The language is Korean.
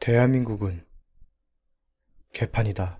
대한민국은 개판이다.